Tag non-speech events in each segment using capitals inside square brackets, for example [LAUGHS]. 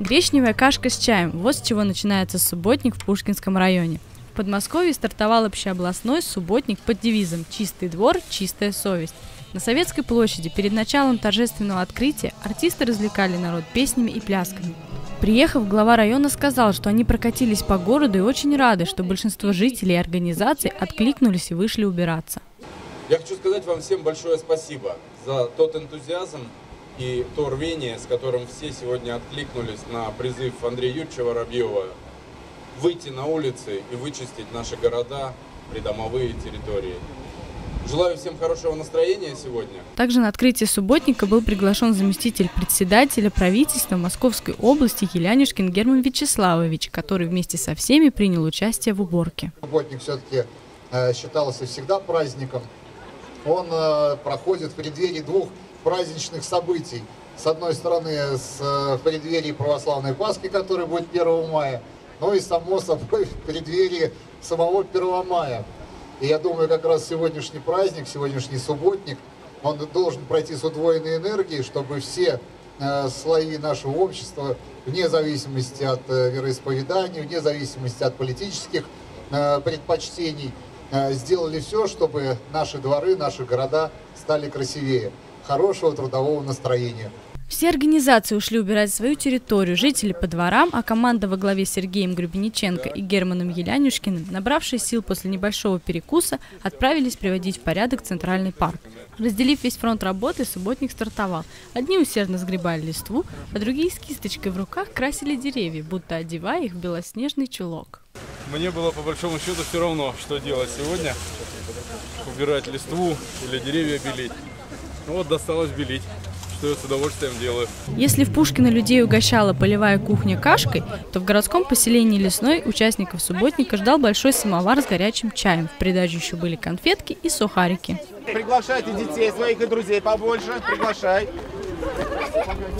Гречневая кашка с чаем – вот с чего начинается субботник в Пушкинском районе. В Подмосковье стартовал общеобластной субботник под девизом «Чистый двор, чистая совесть». На Советской площади перед началом торжественного открытия артисты развлекали народ песнями и плясками. Приехав, глава района сказал, что они прокатились по городу и очень рады, что большинство жителей и организаций откликнулись и вышли убираться. Я хочу сказать вам всем большое спасибо за тот энтузиазм и то рвение, с которым все сегодня откликнулись на призыв Андрея Юрьевича Воробьева выйти на улицы и вычистить наши города, придомовые территории. Желаю всем хорошего настроения сегодня. Также на открытие субботника был приглашен заместитель председателя правительства Московской области Елянюшкин Герман Вячеславович, который вместе со всеми принял участие в уборке. Субботник все-таки э, считался всегда праздником. Он э, проходит в преддверии двух праздничных событий. С одной стороны, с э, преддверии православной Пасхи, которая будет 1 мая, но и, само собой, [LAUGHS] в преддверии самого 1 мая. И я думаю, как раз сегодняшний праздник, сегодняшний субботник, он должен пройти с удвоенной энергией, чтобы все э, слои нашего общества, вне зависимости от э, вероисповедания, вне зависимости от политических предпочтений, сделали все, чтобы наши дворы, наши города стали красивее. Хорошего трудового настроения. Все организации ушли убирать свою территорию, жители по дворам, а команда во главе с Сергеем Гребениченко и Германом Елянюшкиным, набравшие сил после небольшого перекуса, отправились приводить в порядок центральный парк. Разделив весь фронт работы, субботник стартовал. Одни усердно сгребали листву, а другие с кисточкой в руках красили деревья, будто одевая их в белоснежный чулок. Мне было по большому счету все равно, что делать сегодня. Убирать листву или деревья белить. Ну вот досталось белить что я с удовольствием делаю. Если в Пушкино людей угощала полевая кухня кашкой, то в городском поселении Лесной участников субботника ждал большой самовар с горячим чаем. В придачу еще были конфетки и сухарики. Приглашайте детей своих и друзей побольше. Приглашай.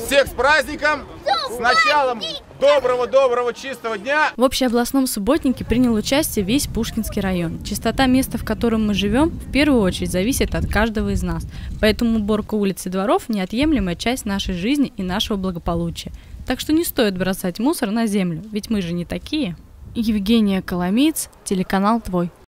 Всех с праздником! С началом доброго-доброго чистого дня! В общеобластном субботнике принял участие весь Пушкинский район. Чистота места, в котором мы живем, в первую очередь зависит от каждого из нас. Поэтому уборка улиц и дворов – неотъемлемая часть нашей жизни и нашего благополучия. Так что не стоит бросать мусор на землю, ведь мы же не такие. Евгения Коломиц, телеканал «Твой».